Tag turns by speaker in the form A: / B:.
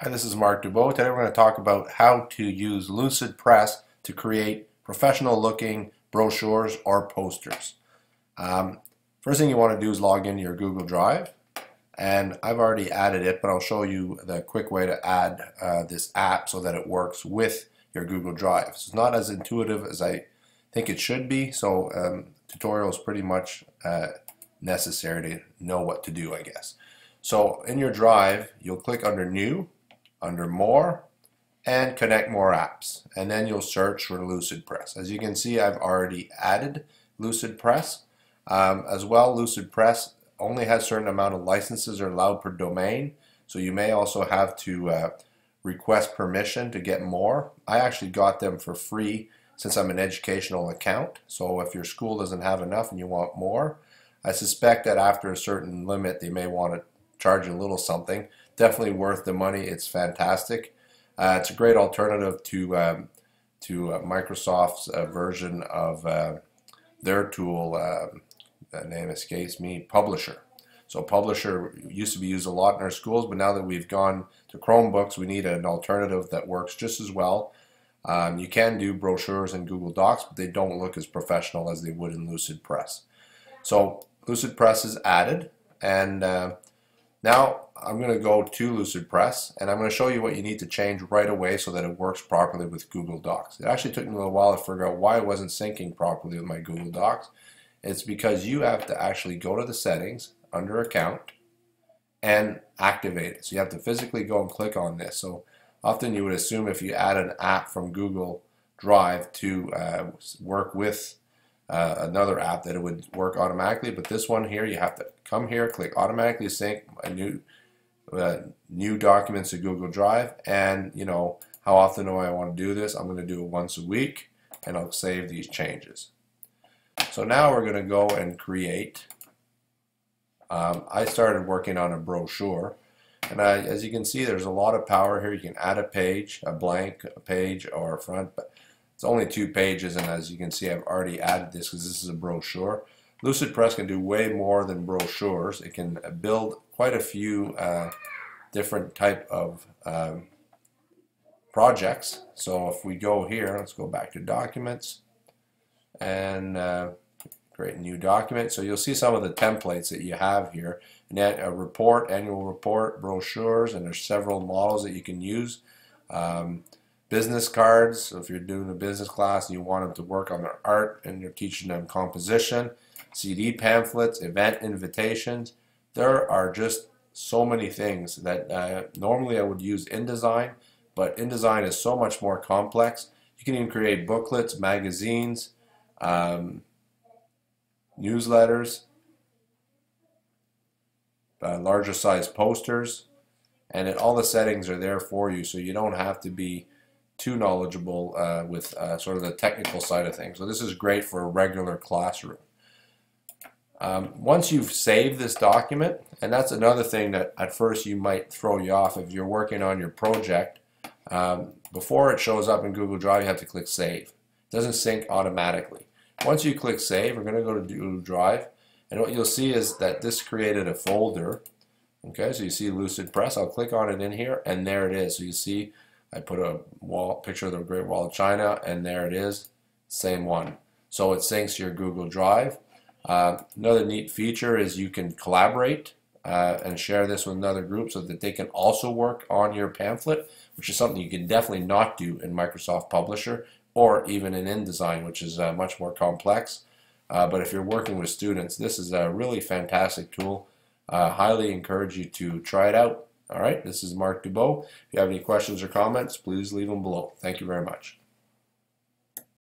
A: Hi, this is Marc Dubeau. Today we're going to talk about how to use Lucid Press to create professional looking brochures or posters. Um, first thing you want to do is log into your Google Drive and I've already added it but I'll show you the quick way to add uh, this app so that it works with your Google Drive. it's not as intuitive as I think it should be so um, tutorial is pretty much uh, necessary to know what to do I guess. So in your drive you'll click under new under more and connect more apps and then you'll search for Lucid Press. As you can see I've already added Lucid Press. Um, as well Lucid Press only has a certain amount of licenses are allowed per domain so you may also have to uh, request permission to get more. I actually got them for free since I'm an educational account so if your school doesn't have enough and you want more I suspect that after a certain limit they may want to charge a little something definitely worth the money. It's fantastic. Uh, it's a great alternative to um, to uh, Microsoft's uh, version of uh, their tool. Um, the name escapes me. Publisher. So Publisher used to be used a lot in our schools, but now that we've gone to Chromebooks, we need an alternative that works just as well. Um, you can do brochures in Google Docs, but they don't look as professional as they would in Lucid Press. So Lucid Press is added, and uh, now I'm going to go to Lucid Press and I'm going to show you what you need to change right away so that it works properly with Google Docs. It actually took me a little while to figure out why it wasn't syncing properly with my Google Docs. It's because you have to actually go to the settings under account and activate it. So you have to physically go and click on this. So often you would assume if you add an app from Google Drive to uh, work with uh, another app that it would work automatically. But this one here, you have to come here, click automatically sync a new uh, new documents to Google Drive, and you know how often do I want to do this? I'm going to do it once a week, and I'll save these changes. So now we're going to go and create. Um, I started working on a brochure. And I, as you can see, there's a lot of power here. You can add a page, a blank page, or a front. It's only two pages, and as you can see, I've already added this because this is a brochure. Lucid Press can do way more than brochures. It can build quite a few uh, different type of um, projects. So if we go here, let's go back to documents and uh, create a new document. So you'll see some of the templates that you have here. And a report, annual report, brochures, and there's several models that you can use. Um, business cards. So if you're doing a business class and you want them to work on their art and you're teaching them composition, CD pamphlets, event invitations, there are just so many things that uh, normally I would use InDesign, but InDesign is so much more complex. You can even create booklets, magazines, um, newsletters, uh, larger size posters, and it, all the settings are there for you so you don't have to be too knowledgeable uh, with uh, sort of the technical side of things. So this is great for a regular classroom. Um, once you've saved this document, and that's another thing that at first you might throw you off if you're working on your project, um, before it shows up in Google Drive you have to click Save. It doesn't sync automatically. Once you click Save, we're going to go to Google Drive, and what you'll see is that this created a folder. Okay, so you see Lucid Press. I'll click on it in here, and there it is. So you see I put a wall picture of the Great Wall of China, and there it is, same one. So it syncs your Google Drive. Uh, another neat feature is you can collaborate uh, and share this with another group so that they can also work on your pamphlet, which is something you can definitely not do in Microsoft Publisher or even in InDesign, which is uh, much more complex. Uh, but if you're working with students, this is a really fantastic tool. Uh, highly encourage you to try it out. All right, this is Marc Dubeau. If you have any questions or comments, please leave them below. Thank you very much.